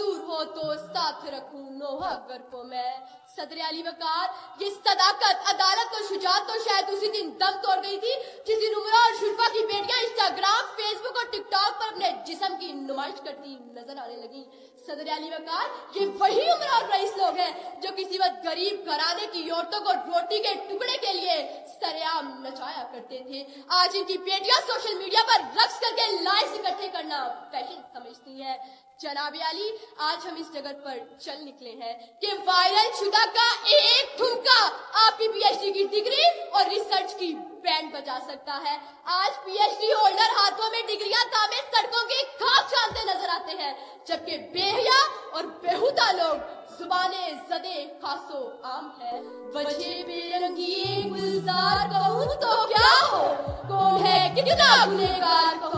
हो तो साथ रखूँ नो अगर को मैं। सदर अली वकार, ये सदाकत, अदालत और शुजात तो शायद उसी दिन दम तोड़ गई थी, जिस दिन उमरा और शुल्फा की बेटियाँ इंस्टाग्राम फेसबुक और टिकटॉक पर अपने जिस्म की नुमाइश करती नज़र आने लगी। सदर अली वकार, ये वही उमरा और रईस लोग हैं, जो किसी वक्त गरीब घराने की औरतों को रोटी के टुकड़े के लिए सरेआम नचाया करते थे। आज इनकी बेटियाँ सोशल मीडिया पर रक्स करके लाइक्स इकट्ठे करना फ़ैशन समझती हैं। जनाब अली, आज हम इस जगह पर चल निकले हैं कि वायरल शुदा का एक ठुमका आपकी पीएचडी की डिग्री और रिसर्च की बैंड बजा सकता है। आज पीएचडी होल्डर हाथों में डिग्रियाँ थामे सड़कों के खाक छानते नज़र आते हैं, जबकि बेहिया और बेहुदा लोग जुबाने जदे खासो आम है। वजह बेरंगी गुलजार कहूँ तो क्या हो? कौन है कितना गुनेगार कहूँ?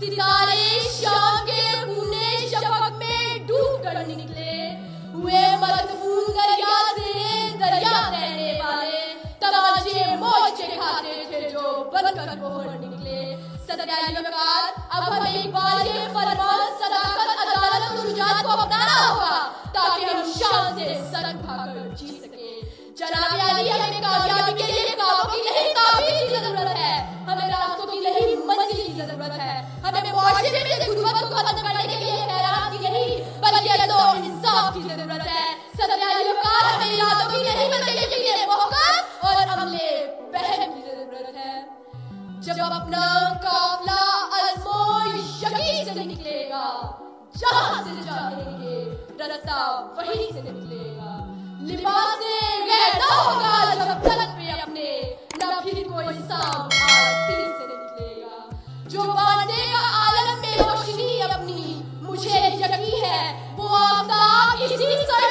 सितारे शाम के पूने शफक में डूब कर निकले। हुए मदफून दरिया से दरिया तैरने वाले। तमाचे मोचे खाते थे जो बनकर बोल निकले। सत्याग्रह अब हमें एक बार ये फरमान सदाकत अदालत और को अपनाना होगा, ताकि हम शान से सर उठाकर जी सके। जनाब ज़रूरत है। वकार हमें इरादों की नहीं बदलने के लिए मौका और अमले बहन की ज़रूरत है। जब अपना काफला अजमो यकीन से निकलेगा। जहाँ से जाएँगे रास्ता वहीं से निकलेगा। लिबास Jesus